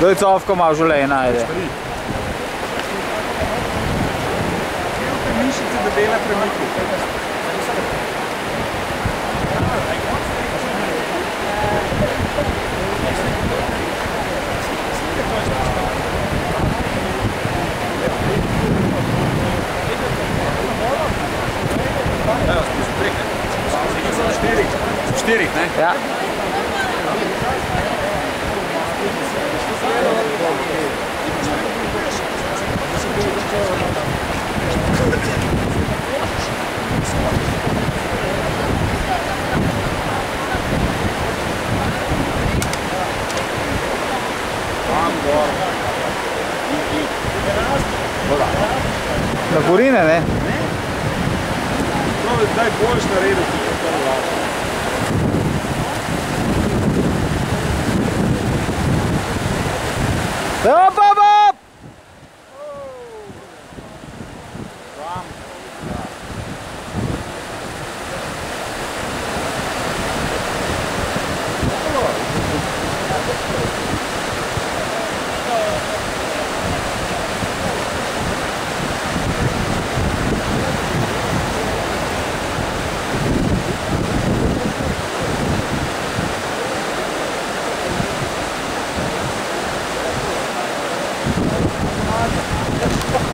Doj cofko malo žolej najde. Mišice debele premiki. Štirih, ne? Ja. Na gorine, ne? No, zdaj boljš naredil, kot je to lažje. Ja, pa,